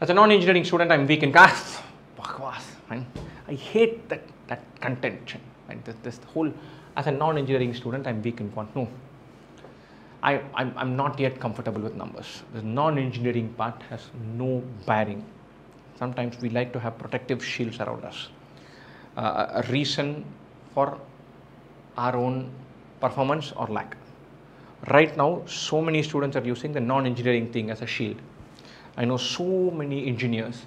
As a non-engineering student, I'm weak in gas. Bakwas, man. I hate that, that contention. And this, this whole, as a non-engineering student, I'm weak in quant. No. I, I'm, I'm not yet comfortable with numbers. The non-engineering part has no bearing. Sometimes we like to have protective shields around us. Uh, a reason for our own performance or lack. Right now, so many students are using the non-engineering thing as a shield. I know so many engineers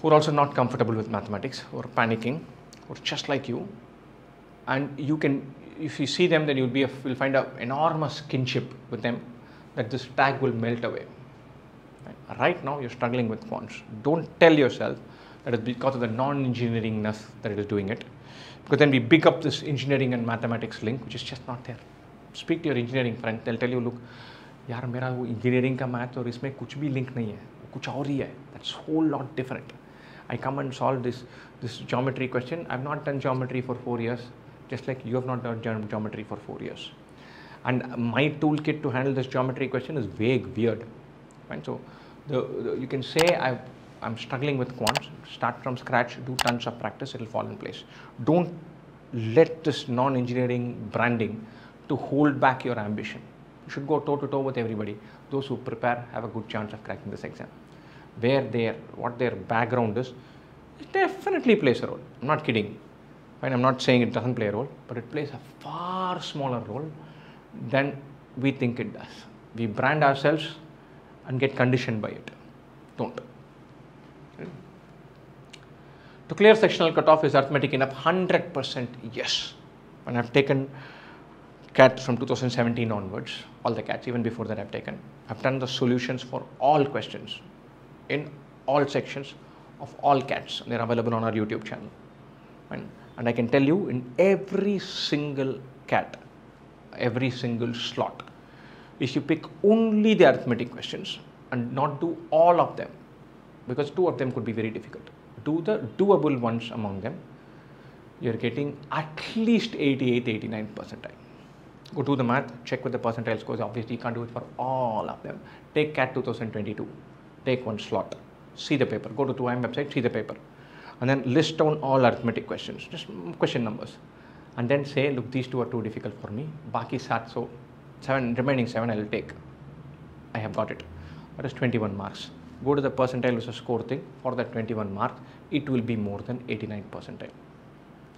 who are also not comfortable with mathematics, are panicking, are just like you. And you can, if you see them, then you'll be, a, you'll find an enormous kinship with them that this tag will melt away. Right? now, you're struggling with quants. Don't tell yourself that it's because of the non-engineeringness that it is doing it. Because then we big up this engineering and mathematics link, which is just not there. Speak to your engineering friend, they'll tell you, look, यार मेरा वो engineering का math और इसमें कुछ भी link नहीं है कुछ और ही है that's whole lot different I come and solve this this geometry question i've not done geometry for 4 years just like you have not done geom- geometry for 4 years and my toolkit to handle this geometry question is vague weird right so the, the you can say i i'm struggling with quants start from scratch do tons of practice it'll fall in place don't let this non-engineering branding to hold back your ambition you should go toe to toe with everybody. Those who prepare have a good chance of cracking this exam. Where their what their background is, it definitely plays a role. I'm not kidding. Fine, I'm not saying it doesn't play a role, but it plays a far smaller role than we think it does. We brand ourselves and get conditioned by it. Don't. To clear sectional cutoff is arithmetic enough? 100% yes. And I've taken CAT from 2017 onwards, all the CATs, even before that I've taken. I've done the solutions for all questions in all sections of all CATs. They're available on our YouTube channel. And, and I can tell you in every single CAT, every single slot, if you pick only the arithmetic questions and not do all of them, because two of them could be very difficult, do the doable ones among them, you're getting at least 88, 89 percentile. Go do the math, check with the percentile scores. Obviously, you can't do it for all of them. Take CAT 2022, take one slot, see the paper. Go to 2IIM website, see the paper. And then list down all arithmetic questions, just question numbers. And then say, look, these two are too difficult for me. Baki sat, so seven, remaining seven I will take. I have got it. That is 21 marks. Go to the percentile versus score thing. For that 21 marks, it will be more than 89 percentile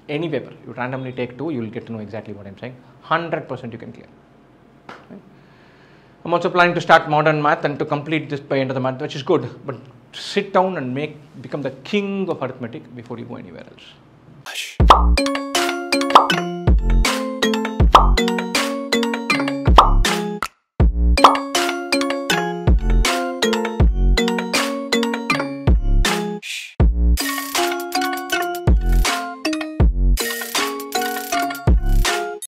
any paper you randomly take two you will get to know exactly what i'm saying. 100% you can clear. Right? i'm also planning to start modern math and to complete this by end of the month which is good but sit down and make become the king of arithmetic before you go anywhere else